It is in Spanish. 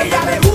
Ella le